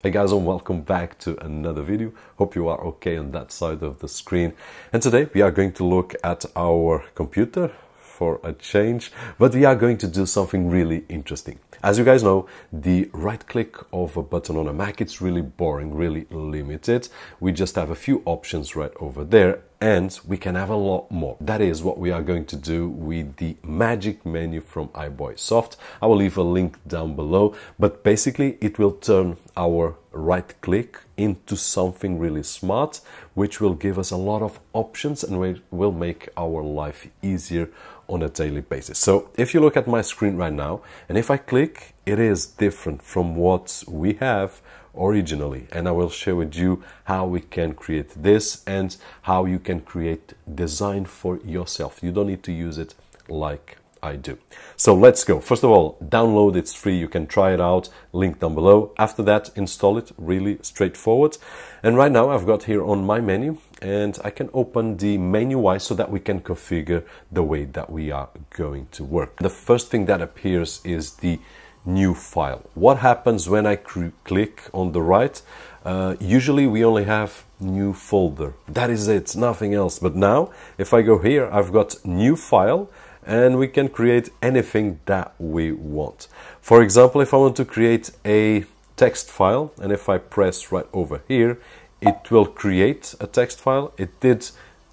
Hey guys and welcome back to another video. Hope you are okay on that side of the screen. And today we are going to look at our computer for a change, but we are going to do something really interesting. As you guys know, the right click of a button on a Mac, it's really boring, really limited. We just have a few options right over there and we can have a lot more. That is what we are going to do with the magic menu from iBoysoft. I will leave a link down below, but basically it will turn our right click into something really smart, which will give us a lot of options and will make our life easier on a daily basis. So if you look at my screen right now, and if I click, it is different from what we have originally and I will share with you how we can create this and how you can create design for yourself. You don't need to use it like I do. So let's go. First of all, download it's free. You can try it out. Link down below. After that, install it. Really straightforward. And right now I've got here on my menu and I can open the menu Y so that we can configure the way that we are going to work. The first thing that appears is the new file. What happens when I click on the right? Uh, usually we only have new folder. That is it, nothing else. But now, if I go here, I've got new file and we can create anything that we want. For example, if I want to create a text file and if I press right over here, it will create a text file. It did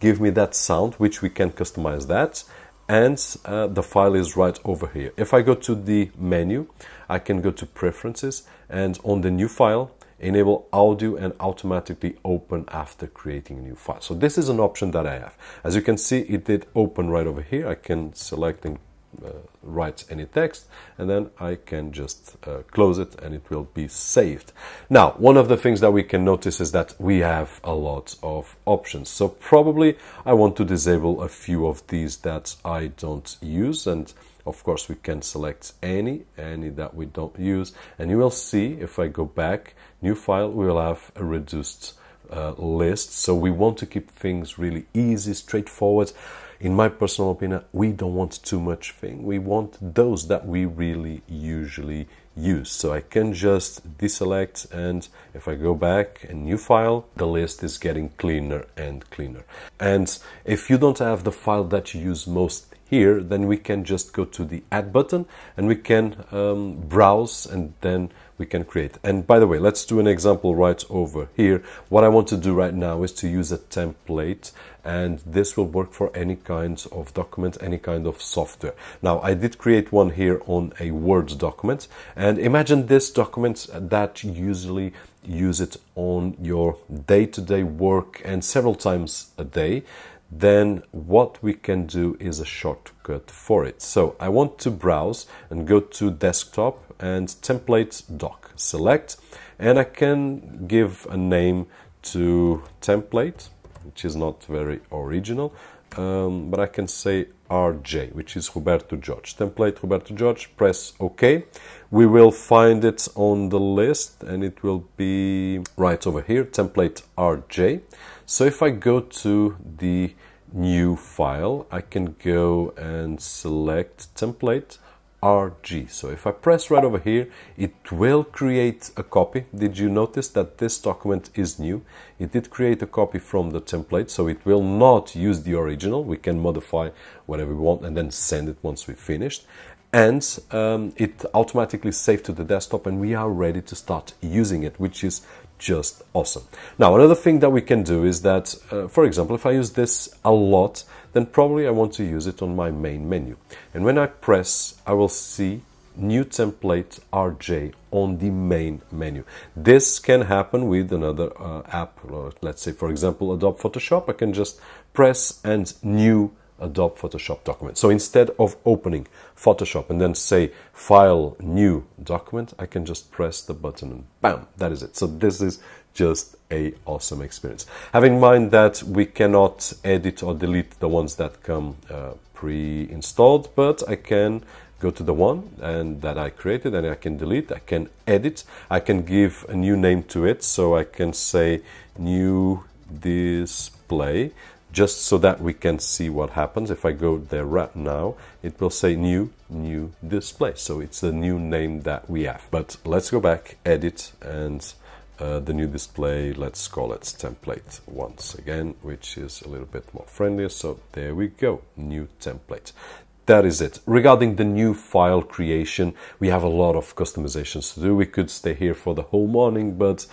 give me that sound, which we can customize that and uh, the file is right over here. If I go to the menu, I can go to preferences and on the new file, enable audio and automatically open after creating a new file. So this is an option that I have. As you can see, it did open right over here. I can select and uh, write any text and then I can just uh, close it and it will be saved. Now, one of the things that we can notice is that we have a lot of options. So probably I want to disable a few of these that I don't use and of course we can select any, any that we don't use and you will see if I go back, new file, we will have a reduced uh, list. So we want to keep things really easy, straightforward in my personal opinion, we don't want too much thing. We want those that we really usually use. So I can just deselect and if I go back a new file, the list is getting cleaner and cleaner. And if you don't have the file that you use most here, then we can just go to the add button and we can um, browse and then we can create. And by the way, let's do an example right over here. What I want to do right now is to use a template and this will work for any kinds of document, any kind of software. Now, I did create one here on a Word document and imagine this document that usually use it on your day-to-day -day work and several times a day then what we can do is a shortcut for it. So I want to browse and go to desktop and template doc. Select and I can give a name to template, which is not very original, um, but I can say RJ, which is Roberto Jorge. Template Roberto Jorge, press OK. We will find it on the list and it will be right over here, template RJ. So if I go to the new file, I can go and select template RJ. So if I press right over here, it will create a copy. Did you notice that this document is new? It did create a copy from the template, so it will not use the original. We can modify whatever we want and then send it once we finished. And um, it automatically saved to the desktop and we are ready to start using it, which is just awesome. Now, another thing that we can do is that, uh, for example, if I use this a lot, then probably I want to use it on my main menu. And when I press, I will see new template RJ on the main menu. This can happen with another uh, app. Let's say, for example, Adobe Photoshop. I can just press and new Adobe Photoshop document. So instead of opening Photoshop and then say File, New Document, I can just press the button and bam, that is it. So this is just a awesome experience. Having in mind that we cannot edit or delete the ones that come uh, pre-installed, but I can go to the one and that I created and I can delete, I can edit, I can give a new name to it. So I can say new display just so that we can see what happens. If I go there right now, it will say new, new display. So it's the new name that we have. But let's go back, edit, and uh, the new display, let's call it template once again, which is a little bit more friendly. So there we go, new template. That is it. Regarding the new file creation, we have a lot of customizations to do. We could stay here for the whole morning, but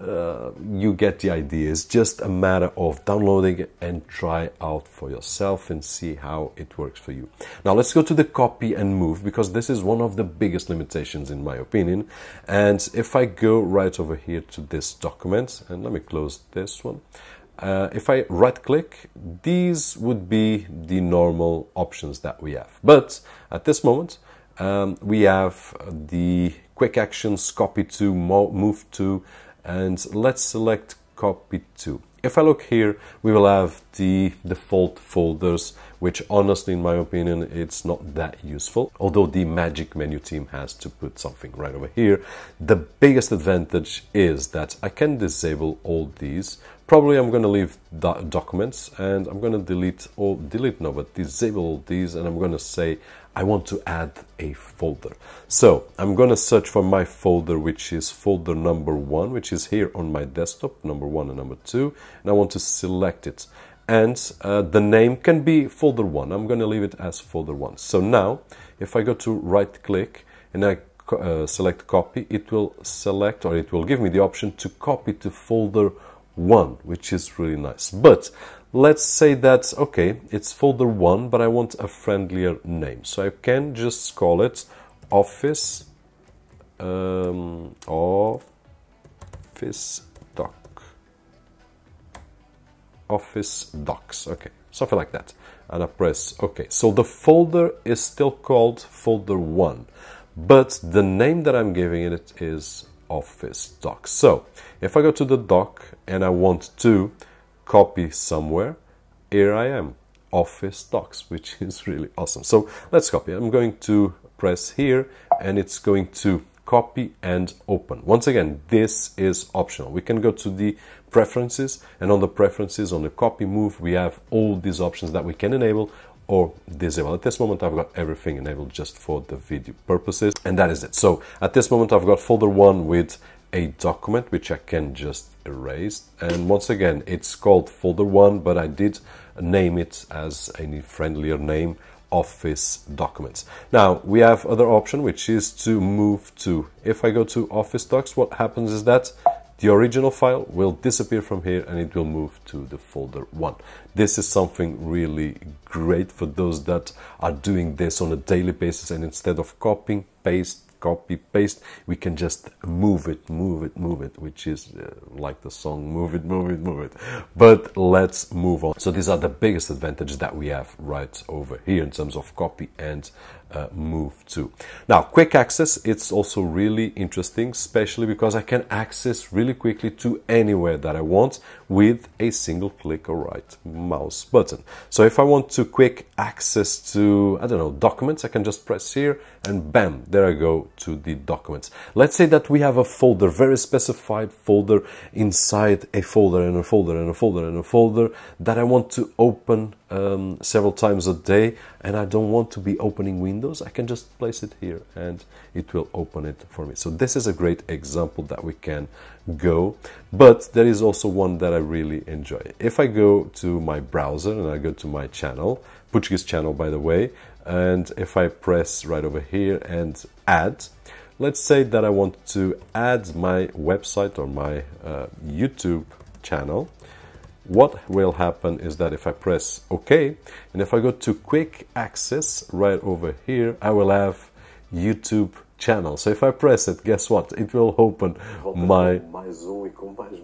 uh, you get the idea. It's just a matter of downloading it and try out for yourself and see how it works for you. Now let's go to the copy and move because this is one of the biggest limitations in my opinion. And if I go right over here to this document and let me close this one. Uh, if I right click, these would be the normal options that we have. But at this moment, um, we have the quick actions, copy to, move to, and let's select copy to. If I look here, we will have the default folders, which honestly, in my opinion, it's not that useful. Although the Magic Menu team has to put something right over here. The biggest advantage is that I can disable all these. Probably I'm going to leave documents and I'm going to delete all, delete no, but disable all these and I'm going to say I want to add a folder. So I'm going to search for my folder, which is folder number one, which is here on my desktop, number one and number two, and I want to select it. And uh, the name can be folder one. I'm going to leave it as folder one. So now, if I go to right click and I uh, select copy, it will select or it will give me the option to copy to folder one, which is really nice. But let's say that, okay, it's folder one, but I want a friendlier name. So I can just call it office, um, office doc, office docs, okay, something like that. And I press OK. So the folder is still called folder one, but the name that I'm giving it is office doc. So if I go to the doc and I want to copy somewhere, here I am, Office Docs, which is really awesome. So let's copy. I'm going to press here and it's going to copy and open. Once again, this is optional. We can go to the preferences and on the preferences on the copy move, we have all these options that we can enable or disable. At this moment, I've got everything enabled just for the video purposes and that is it. So at this moment, I've got folder one with a document which I can just erase and once again it's called folder one but I did name it as a friendlier name office documents now we have other option which is to move to if I go to office docs what happens is that the original file will disappear from here and it will move to the folder one. This is something really great for those that are doing this on a daily basis and instead of copying, paste, copy paste we can just move it move it move it which is uh, like the song move it move it move it. But let's move on. So these are the biggest advantages that we have right over here in terms of copy and uh, move to now quick access it's also really interesting especially because I can access really quickly to anywhere that I want with a single click or right mouse button so if I want to quick access to I don't know documents I can just press here and bam there I go to the documents. Let's say that we have a folder, very specified folder inside a folder and a folder and a folder and a folder that I want to open um, several times a day and I don't want to be opening windows. I can just place it here and it will open it for me. So this is a great example that we can go, but there is also one that I really enjoy. If I go to my browser and I go to my channel, Portuguese channel by the way, and if I press right over here and add let's say that I want to add my website or my uh, YouTube channel what will happen is that if I press OK and if I go to quick access right over here I will have YouTube channel so if I press it guess what it will open my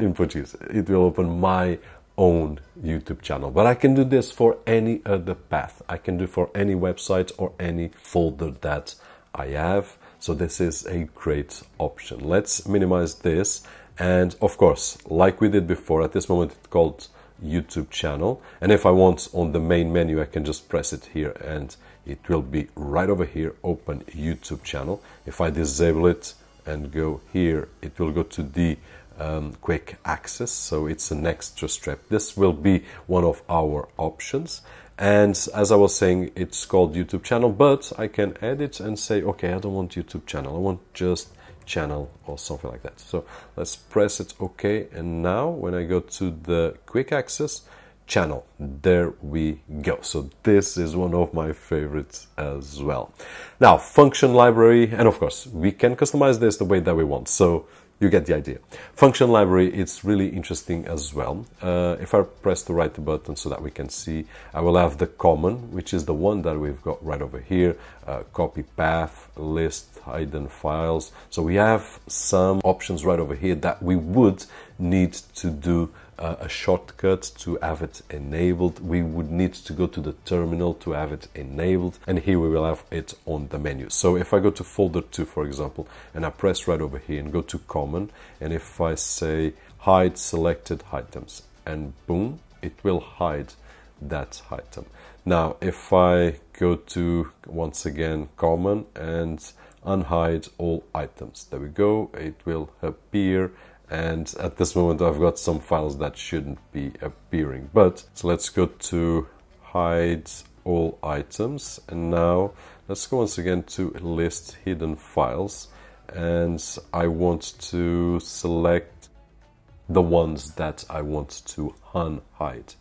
in Portuguese it will open my own YouTube channel. But I can do this for any other path. I can do for any website or any folder that I have. So this is a great option. Let's minimize this. And of course, like we did before, at this moment it's called YouTube channel. And if I want on the main menu, I can just press it here and it will be right over here, open YouTube channel. If I disable it and go here, it will go to the um, quick access so it's an extra strap this will be one of our options and as I was saying it's called YouTube channel but I can edit and say okay I don't want YouTube channel I want just channel or something like that. So let's press it OK. And now when I go to the quick access channel, there we go. So this is one of my favorites as well. Now function library, and of course we can customize this the way that we want. So you get the idea. Function library, it's really interesting as well. Uh, if I press the right button so that we can see, I will have the common, which is the one that we've got right over here, uh, copy path, list, hidden files. So we have some options right over here that we would need to do uh, a shortcut to have it enabled. We would need to go to the terminal to have it enabled. And here we will have it on the menu. So if I go to folder 2, for example, and I press right over here and go to common, and if I say hide selected items, and boom, it will hide that item. Now, if I go to, once again, common and unhide all items, there we go, it will appear and at this moment I've got some files that shouldn't be appearing. But so let's go to hide all items. And now let's go once again to list hidden files. And I want to select the ones that I want to unhide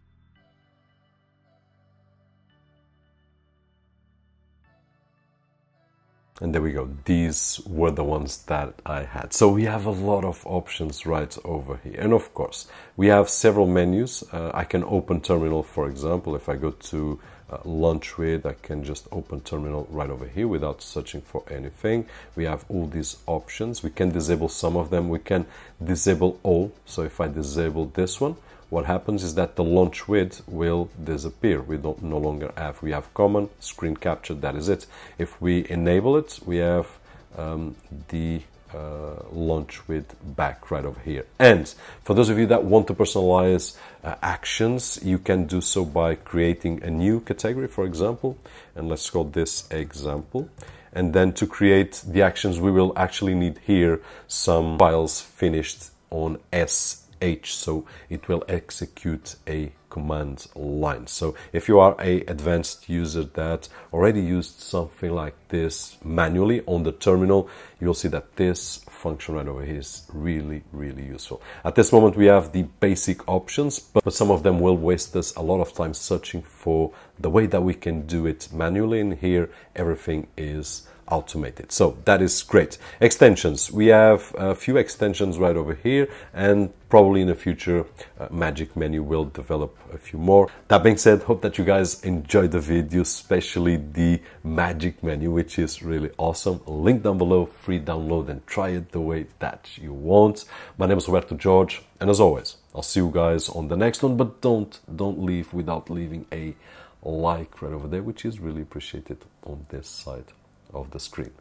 And there we go. These were the ones that I had. So we have a lot of options right over here. And of course, we have several menus. Uh, I can open terminal, for example. If I go to uh, launch with, I can just open terminal right over here without searching for anything. We have all these options. We can disable some of them. We can disable all. So if I disable this one, what happens is that the launch width will disappear. We don't no longer have, we have common, screen capture, that is it. If we enable it, we have um, the uh, launch with back right over here. And for those of you that want to personalize uh, actions, you can do so by creating a new category, for example, and let's call this example. And then to create the actions, we will actually need here some files finished on S H so it will execute a command line. So if you are a advanced user that already used something like this manually on the terminal you'll see that this function right over here is really really useful. At this moment we have the basic options but, some of them will waste us a lot of time searching for the way that we can do it manually. And here everything is automated. So that is great. Extensions. We have a few extensions right over here and probably in the future uh, Magic Menu will develop a few more. That being said, hope that you guys enjoyed the video, especially the Magic Menu, which is really awesome. Link down below, free download and try it the way that you want. My name is Roberto Jorge and as always, I'll see you guys on the next one, but don't, don't leave without leaving a like right over there, which is really appreciated on this side of the screen.